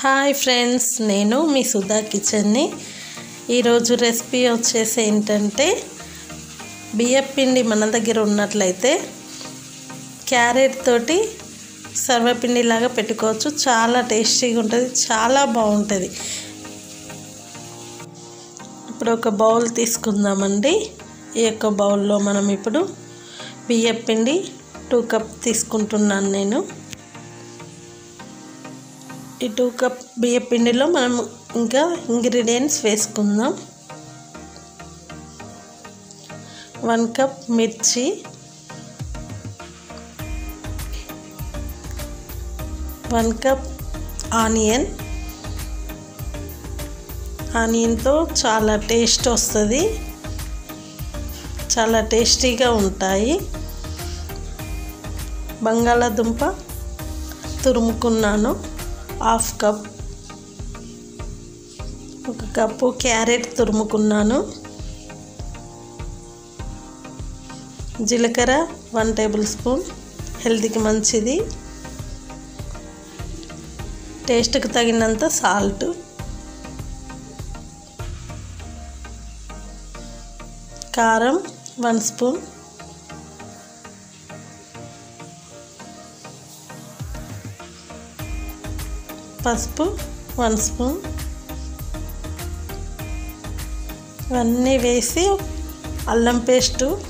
Hi friends నేను మీ సుధా కిచెన్ని. ఈరోజు recipe వచ్చేసి ఏంటంటే బియ్యం పిండి మన దగ్గర ఉన్నట్లయితే క్యారెట్ తోటి సర్వపిండి లాగా పెట్టుకోవచ్చు. చాలా టేస్టీగా ఉంటుంది చాలా బాగుంటుంది. ఇప్పుడు ఒక బౌల్ తీసుకుందామండి. ఈ యొక్క బౌల్లో మనం ఇప్పుడు బియ్యం పిండి టూ కప్ తీసుకుంటున్నాను నేను. ఈ టూ కప్ బియ్య పిండిలో మనం ఇంకా ఇంగ్రీడియంట్స్ వేసుకుందాం. వన్ కప్ మిర్చి. One cup onion. ఆనియన్తో చాలా టేస్ట్ వస్తుంది. చాలా టేస్టీగా ఉంటాయి. బంగాళాదుంప తురుముకున్నాను. హాఫ్ కప్ ఒక కప్పు క్యారెట్ తురుముకున్నాను. జీలకర్ర వన్ టేబుల్ స్పూన్ హెల్తీకి మంచిది. టేస్ట్కి తగినంత సాల్ట్. కారం వన్ స్పూన్ పసుపు వన్ స్పూన్. ఇవన్నీ వేసి అల్లం పేస్టు.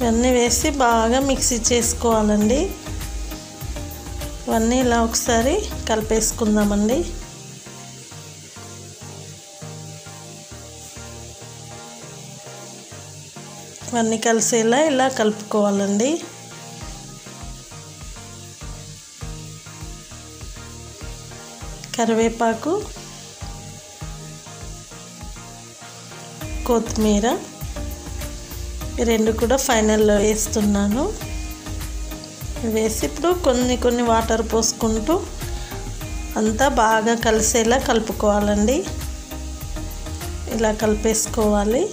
ఇవన్నీ వేసి బాగా మిక్సీ చేసుకోవాలండి. ఇవన్నీ ఇలా ఒకసారి కలిపేసుకుందామండి. ఇవన్నీ కలిసేలా ఇలా కలుపుకోవాలండి. కరివేపాకు కొత్తిమీర రెండు కూడా ఫైనల్లో వేస్తున్నాను. వేసి ఇప్పుడు కొన్ని కొన్ని వాటర్ పోసుకుంటూ అంతా బాగా కలిసేలా కలుపుకోవాలండి. ఇలా కలిపేసుకోవాలి.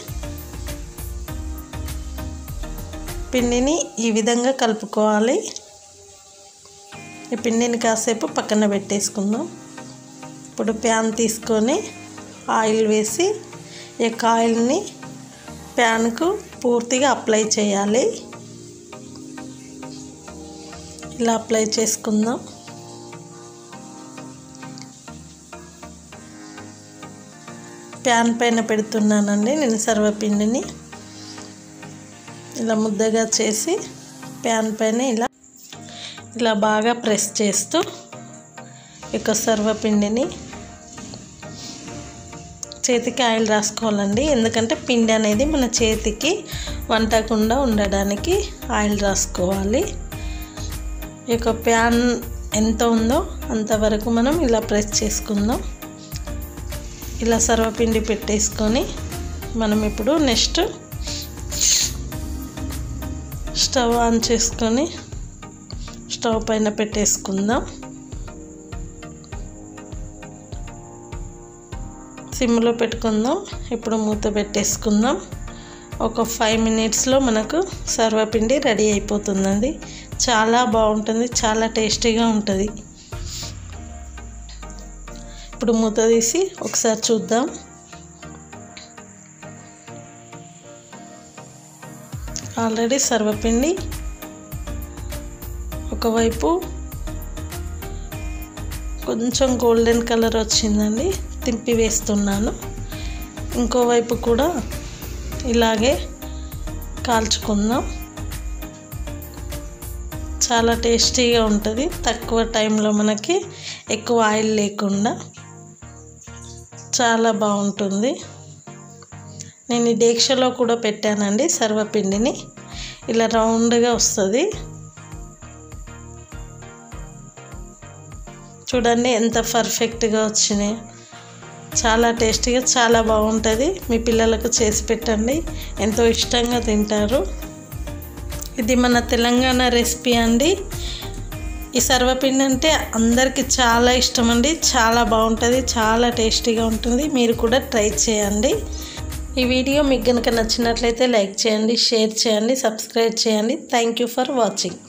పిండిని ఈ విధంగా కలుపుకోవాలి. ఈ పిండిని కాసేపు పక్కన పెట్టేసుకుందాం. ఇప్పుడు ప్యాన్ తీసుకొని ఆయిల్ వేసి ఈ యొక్క ఆయిల్ని ప్యాన్కు పూర్తిగా అప్లై చేయాలి. ఇలా అప్లై చేసుకుందాం. ప్యాన్ పైన పెడుతున్నానండి నేను సర్వపిండిని. ఇలా ముద్దగా చేసి ప్యాన్ పైన ఇలా ఇలా బాగా ప్రెస్ చేస్తూ ఇక సర్వపిండిని చేతికి ఆయిల్ రాసుకోవాలండి. ఎందుకంటే పిండి అనేది మన చేతికి వంటకుండా ఉండడానికి ఆయిల్ రాసుకోవాలి. ఈ యొక్క ప్యాన్ ఎంత ఉందో అంతవరకు మనం ఇలా ప్రెస్ చేసుకుందాం. ఇలా సర్వపిండి పెట్టేసుకొని మనం ఇప్పుడు నెక్స్ట్ స్టవ్ ఆన్ చేసుకొని స్టవ్ పైన పెట్టేసుకుందాం. సిమ్లో పెట్టుకుందాం. ఇప్పుడు మూత పెట్టేసుకుందాం. ఒక ఫైవ్ మినిట్స్లో మనకు సర్వపిండి రెడీ అయిపోతుందండి. చాలా బాగుంటుంది చాలా టేస్టీగా ఉంటుంది. ఇప్పుడు మూత తీసి ఒకసారి చూద్దాం. ఆల్రెడీ సర్వపిండి ఒకవైపు కొంచెం గోల్డెన్ కలర్ వచ్చిందండి. తింపి వేస్తున్నాను. ఇంకోవైపు కూడా ఇలాగే కాల్చుకుందాం. చాలా టేస్టీగా ఉంటుంది. తక్కువ టైంలో మనకి ఎక్కువ ఆయిల్ లేకుండా చాలా బాగుంటుంది. నేను ఈ డేక్షలో కూడా పెట్టానండి సర్వపిండిని. ఇలా రౌండ్గా వస్తుంది. చూడండి ఎంత పర్ఫెక్ట్గా వచ్చినాయి. చాలా టేస్టీగా చాలా బాగుంటుంది. మీ పిల్లలకు చేసి పెట్టండి. ఎంతో ఇష్టంగా తింటారు. ఇది మన తెలంగాణ రెసిపీ అండి. ఈ సర్వపిండి అంటే అందరికీ చాలా ఇష్టం అండి. చాలా బాగుంటుంది చాలా టేస్టీగా ఉంటుంది. మీరు కూడా ట్రై చేయండి. ఈ వీడియో మీకు కనుక నచ్చినట్లయితే లైక్ చేయండి షేర్ చేయండి సబ్స్క్రైబ్ చేయండి. Thank you for watching.